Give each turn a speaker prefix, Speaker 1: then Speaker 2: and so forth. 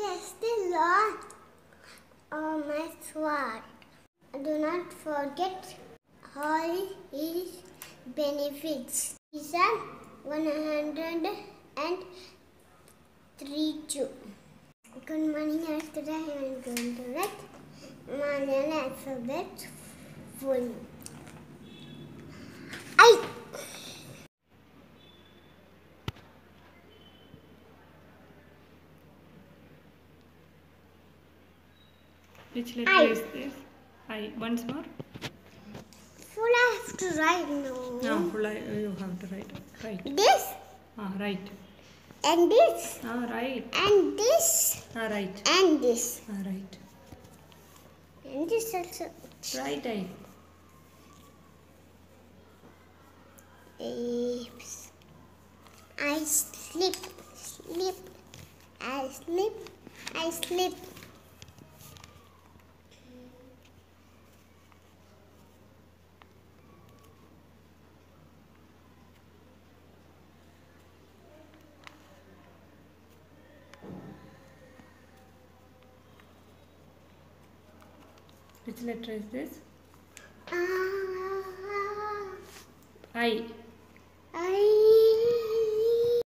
Speaker 1: Bless the Lord, oh my sword. Do not forget all his benefits. Psalm 132. Good morning, yesterday I am going to write Malayalam alphabet full. I.
Speaker 2: Which letter
Speaker 1: I.
Speaker 2: is this? I. Once more.
Speaker 1: Full I have to write now.
Speaker 2: No, full I, you have to write. Right.
Speaker 1: This
Speaker 2: Ah, right.
Speaker 1: and this
Speaker 2: Ah, right.
Speaker 1: and this
Speaker 2: Ah, right.
Speaker 1: and this
Speaker 2: Ah, right.
Speaker 1: and this also.
Speaker 2: Right eye.
Speaker 1: Sleeps. I sleep, sleep, I sleep, I sleep.
Speaker 2: Which letter is this?
Speaker 1: Ah,
Speaker 2: I.
Speaker 1: I